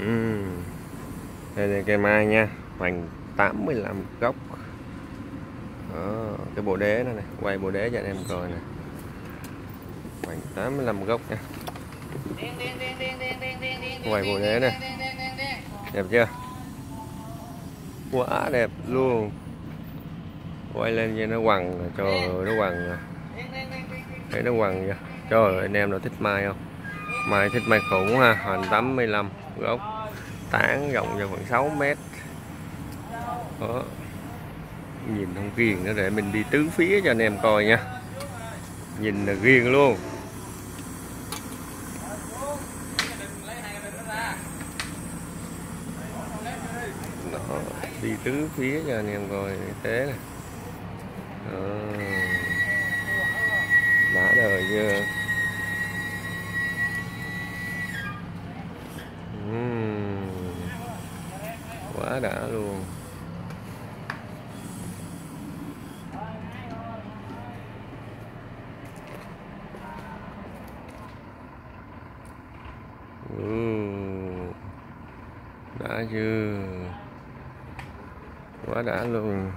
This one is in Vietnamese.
ừ. đây là cây mai nha. Hoành 85 gốc. Đó, cái bộ đế này, này. Quay bộ đế cho anh em coi nè. Hoành 85 gốc nha. Quay bộ đế này đẹp chưa? Quá đẹp luôn. Quay lên cho nó quằn trời ơi nó quằn thấy nó quằn chưa? Trời ơi anh em nào thích mai không? Mài thịt mài khủng ha hình 85 gốc tán rộng cho khoảng 6 mét. Đó. Nhìn không kiền nữa để mình đi tứ phía cho anh em coi nha. Nhìn là riêng luôn. Đó, đi tứ phía cho anh em coi thế này đó. đã đời chưa? Quá đã luôn. Đã chưa? Quá đã luôn.